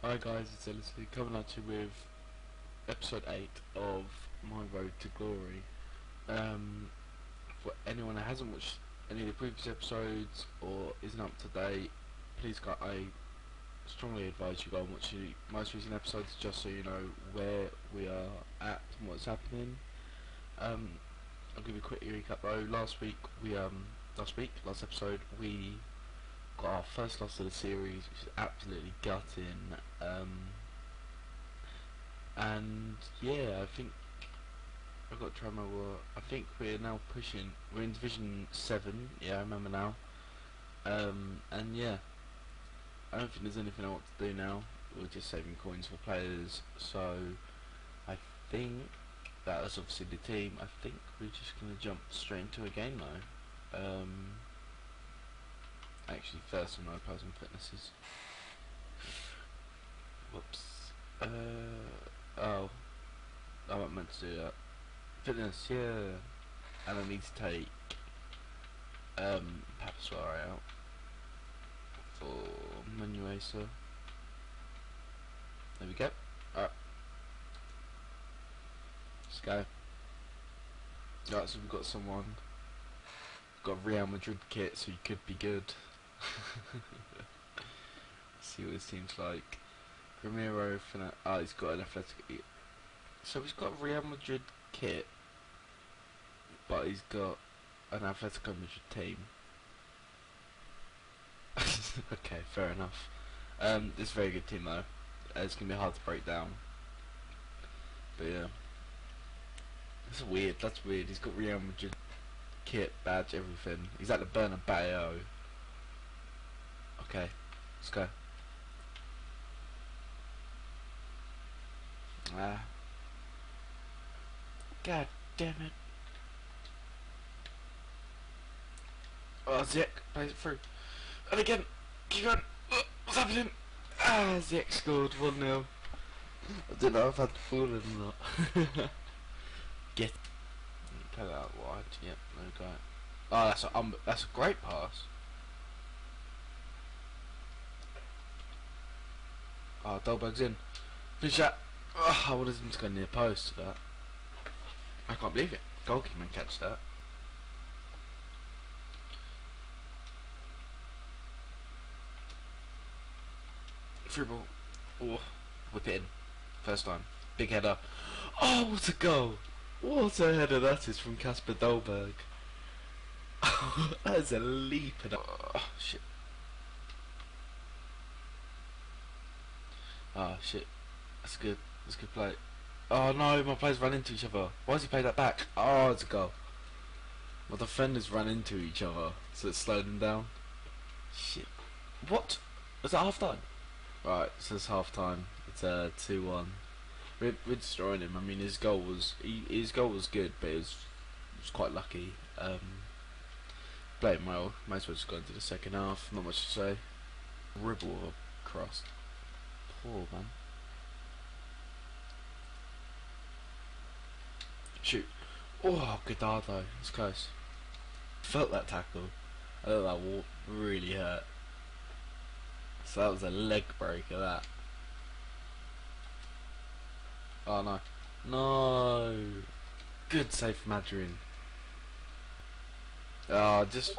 Hi guys, it's Ellerslie coming at you with episode 8 of My Road to Glory. Um, for anyone that hasn't watched any of the previous episodes or isn't up to date, please go, I strongly advise you go and watch the most recent episodes just so you know where we are at and what's happening. Um, I'll give you a quick recap though. Last week we um last week last episode we got our first loss of the series, which is absolutely gutting. Um, and yeah, I think I've got my. I think we're now pushing. We're in Division Seven. Yeah, I remember now. Um, and yeah, I don't think there's anything I want to do now. We're just saving coins for players. So I think that is obviously the team. I think we're just gonna jump straight into a game now. Um, actually first on my opposing fitnesses. Whoops. Uh, oh. I wasn't meant to do that. Fitness, yeah. And I need to take um, Papaswari out for Manuesa. There we go. Alright. Let's go. Alright, so we've got someone. Got Real Madrid kit, so he could be good. See what his team's like. Ramiro, Fina oh, he's got an athletic. So he's got Real Madrid kit, but he's got an Atletico Madrid team. okay, fair enough. Um, it's a very good team though. Uh, it's gonna be hard to break down. But yeah, that's weird. That's weird. He's got Real Madrid kit, badge, everything. He's at the Bernabeu. Okay, let's go. Ah. God damn it. Oh, Ziyech plays it through. And again, keep going. Uh, what's happening? Ah, Ziyech scored 1 0. I don't know if I'd fool or not. Get. Play that out wide. Yep, no guy. Oh, that's a um, that's a great pass. Oh, Dolberg's in. Finish that. Oh, I wanted him to go near post to that. I can't believe it. Goalkeeper man catch that. Free ball. Oh, whip it in. First time. Big header. Oh, what a goal! What a header that is from Kasper Dolberg. that is a leap and oh, shit. Ah, oh, shit. That's good. That's a good play. Oh no, my players run into each other. Why does he play that back? Oh, it's a goal. My defenders run into each other, so it slowed them down. Shit. What? Is that half time? Right, so it's half time. It's a uh, 2 1. We're, we're destroying him. I mean, his goal was he, his goal was good, but it was, it was quite lucky. Um, playing well. Might as well just go into the second half. Not much to say. Ribble of a cross. Man. Shoot. Oh, Guardado. It's close. Felt that tackle. I thought that walk really hurt. So that was a leg breaker, that. Oh no. No! Good save from Adrian. Oh, just,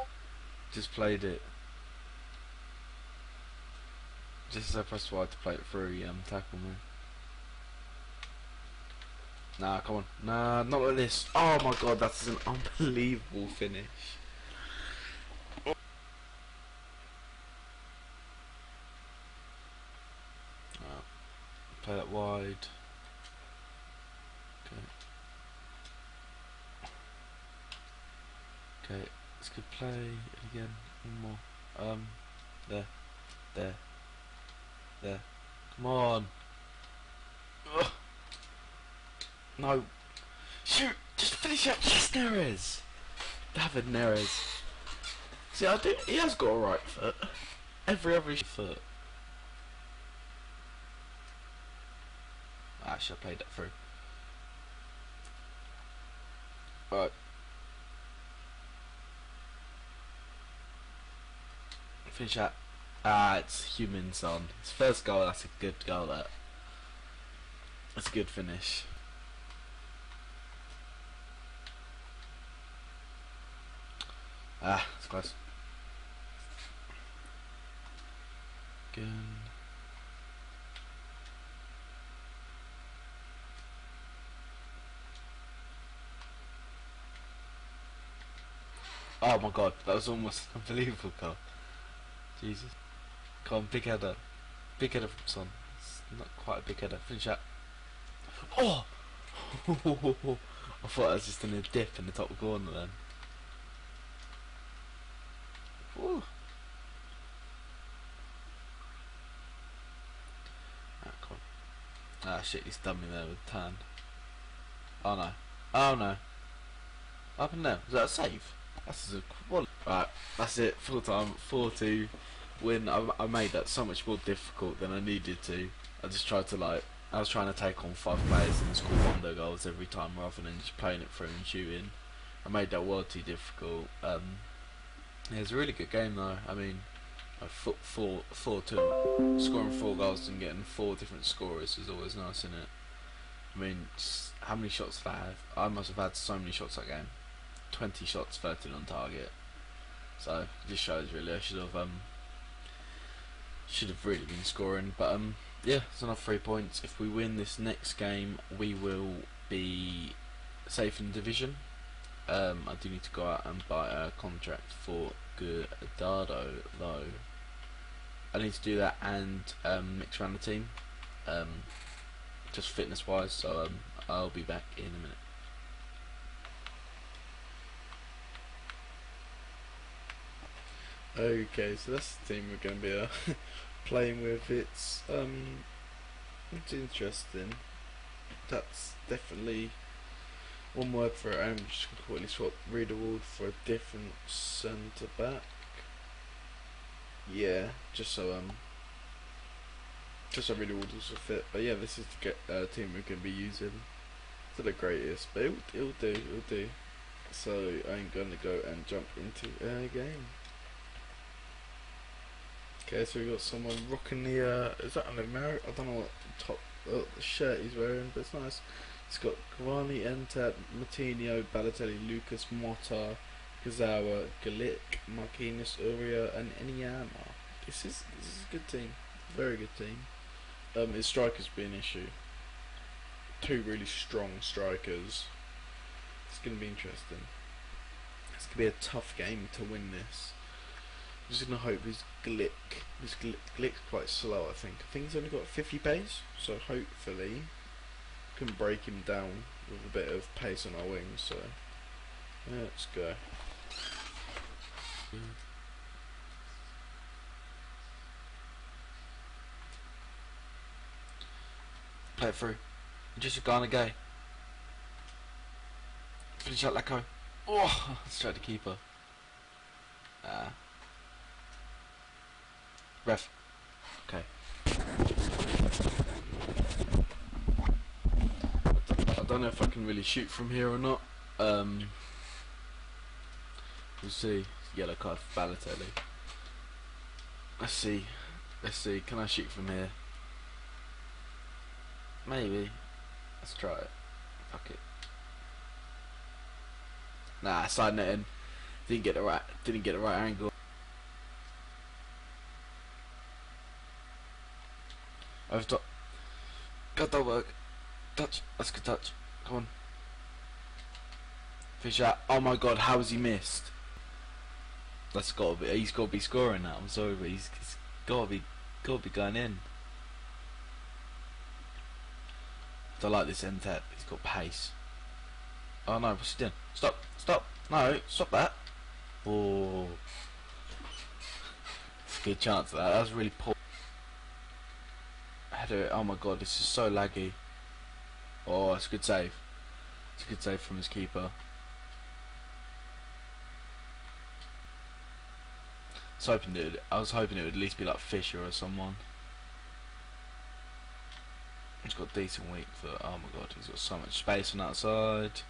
just played it. Just as I pressed Y to play it through, um, tackle me. Nah, come on. Nah, not like this. Oh my god, that's an unbelievable finish. Oh. Play that wide. Okay. Okay, let's go play it again. One more. Um, there. There. There. Come on. Ugh. No. Shoot! Just finish up. Yes, Neres. David Neres. See, I do. He has got a right foot. Every other foot. Ah, Actually, I should have played that through. Right. Finish that. Ah, it's Heung-min Son. His first goal, that's a good goal, that. That's a good finish. Ah, it's close. Again. Oh my god, that was almost unbelievable goal. Jesus. Come on, big header. Big header from Son. It's not quite a big header. Finish that. Oh! I thought I was just in a dip in the top corner then. Ooh. Ah, come on. Ah, shit, he's done me there with tan. Oh no. Oh no. What happened there? Was that a save? That's a quality. Right, that's it. Full time. 4 2 win. I, I made that so much more difficult than I needed to. I just tried to, like, I was trying to take on five players and score wonder goals every time rather than just playing it through and shooting. I made that world too difficult. Um, it was a really good game though. I mean, like four, four, four two, scoring four goals and getting four different scorers is always nice, isn't it? I mean, how many shots did I have? I must have had so many shots that game. 20 shots, 13 on target. So, this shows really I should have um should have really been scoring. But um yeah, it's enough three points. If we win this next game, we will be safe in division. Um, I do need to go out and buy a contract for Guardado though. I need to do that and um, mix around the team, um, just fitness wise. So um, I'll be back in a minute. Okay, so that's the team we're going to be uh, playing with. It's um, it's interesting. That's definitely one word for it. I'm just going to quickly swap Riedewald for a different centre back. Yeah, just so um, just so Riedewald also fit. But yeah, this is the uh, team we're going to be using. It's not the greatest, but it'll, it'll do. It'll do. So I'm going to go and jump into a game. Okay, so we've got someone rocking the, uh, is that an American? I don't know what top uh, shirt he's wearing, but it's nice. It's got Cavani, Entet, Martino, Balotelli, Lucas, Motta, Kazawa, Glik, Marquinhos, Uria, and Enyeama. This is this is a good team, very good team. Um, his strikers be an issue. Two really strong strikers. It's going to be interesting. It's going to be a tough game to win this. I'm just gonna hope his Glik, his Glik, Glik's quite slow. I think. I think he's only got 50 pace, so hopefully can break him down with a bit of pace on our wings. So let's go. Play it through. Just a guy and a gay. Finish out Lacko. Oh, straight to keeper. Ah. Ref. Okay. I don't know if I can really shoot from here or not. Um, we'll see. Yellow card for Balotelli. Let's see. Let's see. Can I shoot from here? Maybe. Let's try it. Fuck it. Nah, side netting. Didn't get the right. Didn't get the right angle. Top. Got that work. Touch. That's a good touch. Come on. Fish out. Oh my god, how has he missed? That's got to be. He's got to be scoring now. I'm sorry, but he's, he's got to be, got to be going in. I like this end tap. He's got pace. Oh no, what's he doing? Stop! Stop! No, stop that! Oh, it's a good chance of that. That was really poor. Header. Oh my god, this is so laggy. Oh, it's a good save. It's a good save from his keeper. I was hoping it. Would, I was hoping it would at least be like Fischer or someone. He's got decent weak foot. Oh my god, he's got so much space on that side.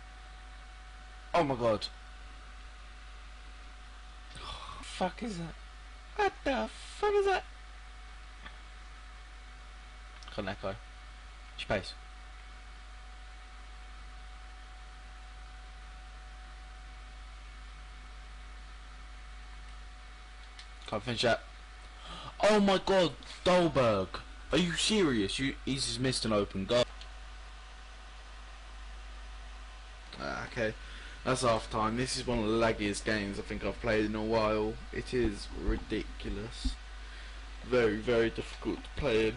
Oh my god. fuck is that? What the fuck is that? Space. Can't finish that. Oh my god, Dolberg. Are you serious? You he's just missed an open goal. Ah, okay, that's half time. This is one of the laggiest games I think I've played in a while. It is ridiculous. Very, very difficult to play in.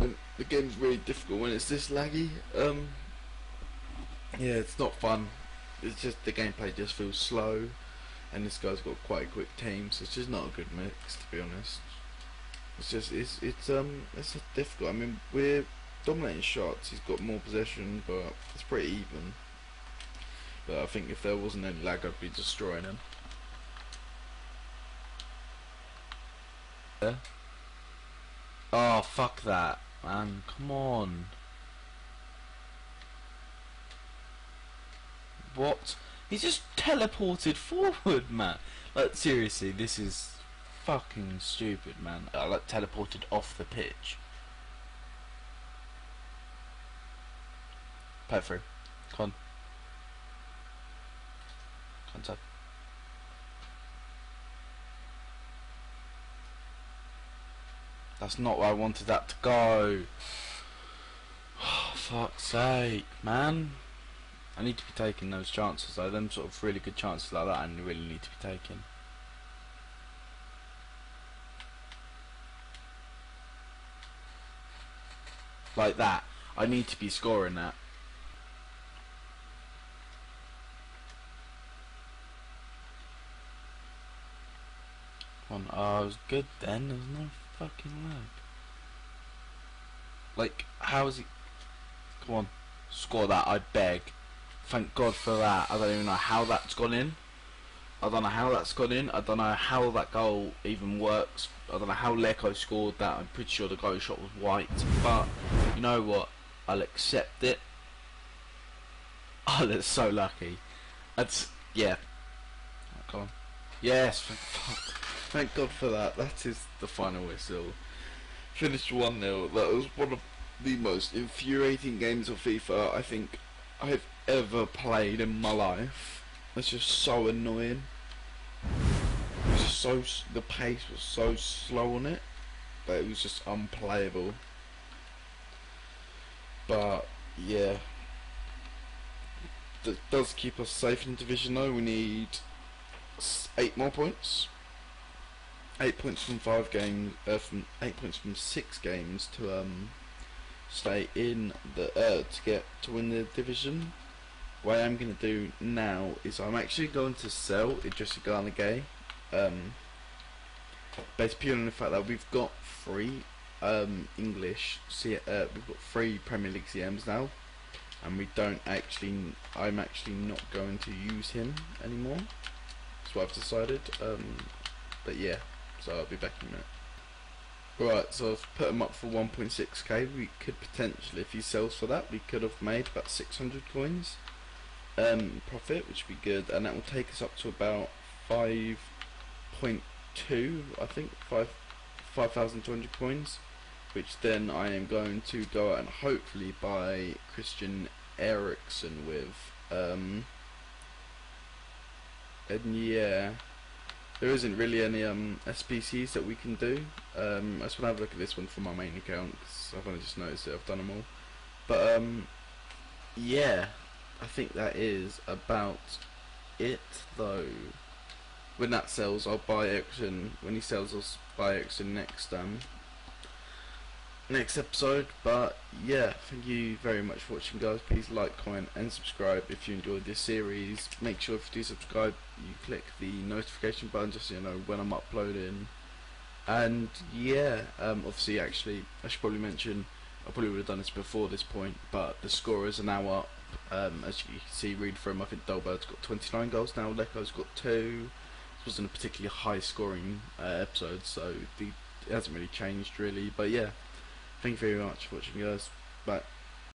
And the game's really difficult when it's this laggy. Um, yeah, it's not fun. It's just the gameplay just feels slow, and this guy's got quite a quick team, so it's just not a good mix to be honest. It's just it's it's um it's difficult. I mean we're dominating shots. He's got more possession, but it's pretty even. But I think if there wasn't any lag, I'd be destroying him. Yeah. Oh fuck that, man! Come on. What? He just teleported forward, man. Like seriously, this is fucking stupid, man. I like teleported off the pitch. It through. Come on. Contact. That's not where I wanted that to go. Oh, fuck's sake, man. I need to be taking those chances though. Them sort of really good chances like that I really need to be taking. Like that. I need to be scoring that. Oh, it was good then. There's no fucking lag. Like, how is he? Come on, score that. I beg. Thank God for that. I don't even know how that's gone in. I don't know how that's gone in. I don't know how that goal even works. I don't know how Leko scored that. I'm pretty sure the goal shot was white. But you know what? I'll accept it. Oh, that's so lucky. That's yeah. Come on. Yes. Fuck. Thank God for that. That is the final whistle. Finished 1 0. That was one of the most infuriating games of FIFA I think I've ever played in my life. It's just so annoying. It was just so. The pace was so slow on it that it was just unplayable. But, yeah. That does keep us safe in division though. We need eight more points. Eight points from five games, uh, from eight points from six games to um stay in the uh to get to win the division. What I'm gonna do now is I'm actually going to sell Idrissa Gana Gueye, um, based purely on the fact that we've got three um English, C- uh, we've got three Premier League CMs now, and we don't actually. I'm actually not going to use him anymore. That's what I've decided. Um, but yeah, so I'll be back in a minute. Right, so I've put him up for 1.6k. We could potentially, if he sells for that, we could have made about 600 coins um, profit, which would be good, and that will take us up to about 5.2, I think, 5 5,200 coins, which then I am going to go out and hopefully buy Christian Eriksen with. Um, and yeah, there isn't really any um, SBCs that we can do. Um, I just want to have a look at this one for my main account because I've only just noticed it. I've done them all, but um, yeah, I think that is about it though. When that sells, I'll buy Eriksen. When he sells, I'll buy Eriksen next um next episode. But yeah, thank you very much for watching, guys. Please like, comment, and subscribe if you enjoyed this series. Make sure if you do subscribe, you click the notification button just so you know when I'm uploading. And yeah, um, obviously, actually, I should probably mention. I probably would have done this before this point, but the scorers are now up. Um, as you can see, read from I think Dolberg's got 29 goals now. Leko's got two. This wasn't a particularly high-scoring uh, episode, so the, it hasn't really changed really. But yeah, thank you very much for watching, guys. Bye.